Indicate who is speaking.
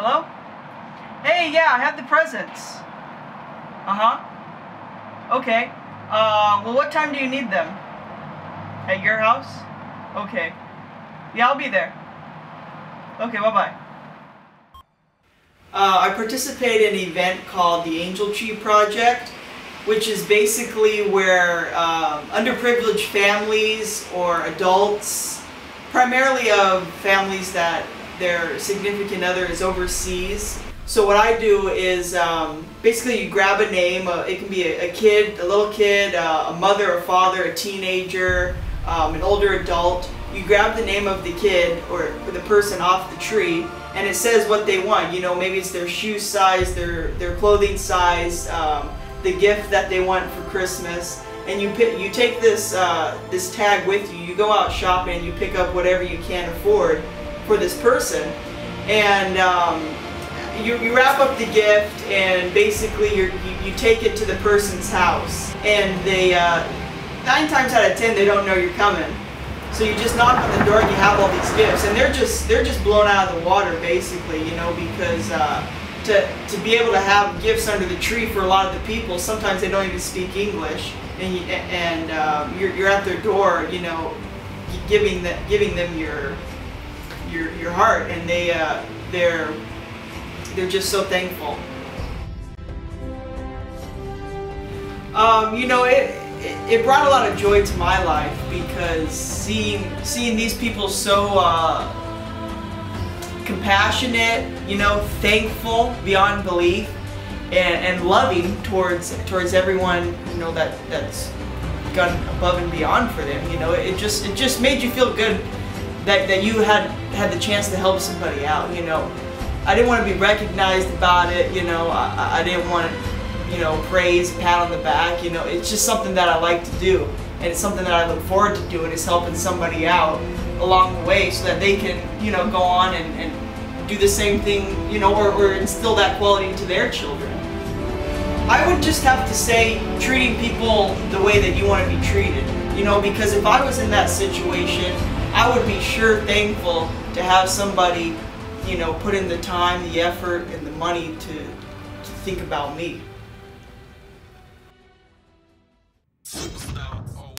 Speaker 1: Hello? Hey, yeah, I have the presents. Uh-huh. Okay. Uh, well, what time do you need them? At your house? Okay. Yeah, I'll be there. Okay, bye-bye. Uh, I participate in an event called the Angel Tree Project, which is basically where um, underprivileged families or adults, primarily of families that their significant other is overseas. So what I do is um, basically you grab a name, uh, it can be a, a, kid, a little kid, uh, a mother, a father, a teenager, um, an older adult. You grab the name of the kid or the person off the tree and it says what they want. You know, maybe it's their shoe size, their, their clothing size, um, the gift that they want for Christmas. And you pick, you take this uh, this tag with you. You go out shopping you pick up whatever you can afford for this person, and um, you, you wrap up the gift and basically you you take it to the person's house, and they uh, nine times out of ten they don't know you're coming. So you just knock on the door and you have all these gifts, and they're just they're just blown out of the water basically, you know, because uh, to to be able to have gifts under the tree for a lot of the people, sometimes they don't even speak English, and you, and um, you're you're at their door, you know, giving the, giving them your your your heart, and they uh, they're they're just so thankful. Um, you know, it, it, it brought a lot of joy to my life because seeing seeing these people so uh, compassionate, you know, thankful beyond belief, and, and loving towards towards everyone, you know, that that's gone above and beyond for them. You know, it just it just made you feel good that, that you had had the chance to help somebody out, you know. I didn't want to be recognized about it, you know. I, I didn't want to, you know, praise, pat on the back, you know. It's just something that I like to do. And it's something that I look forward to doing is helping somebody out along the way so that they can, you know, go on and, and do the same thing, you know, or, or instill that quality into their children. I would just have to say treating people the way that you want to be treated. You know, because if I was in that situation, I would be sure thankful to have somebody, you know, put in the time, the effort, and the money to, to think about me.